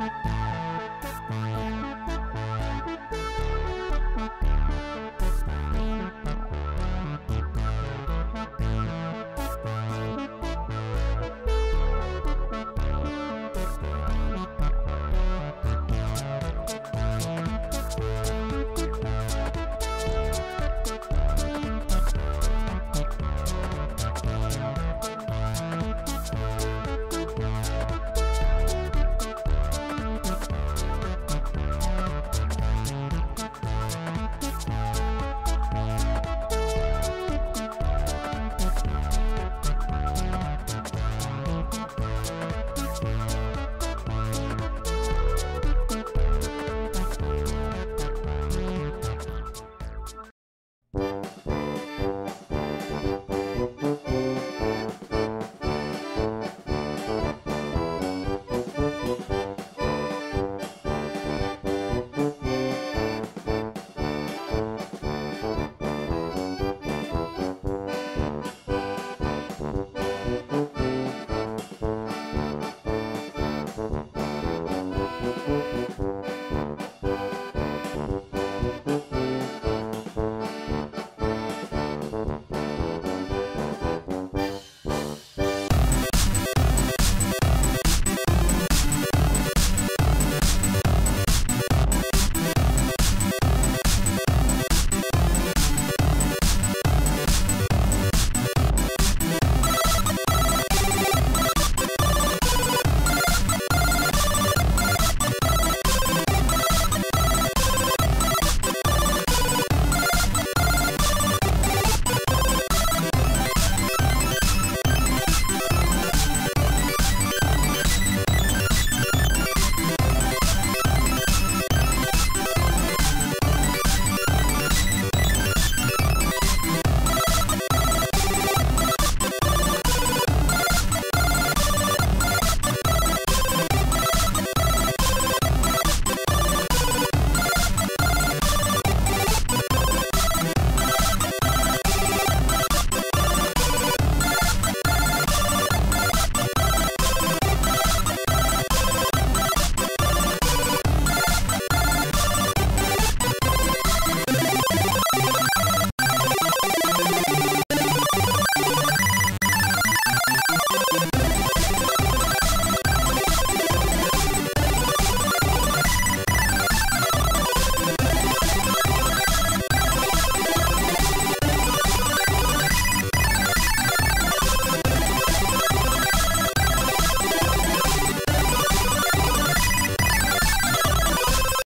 Bye.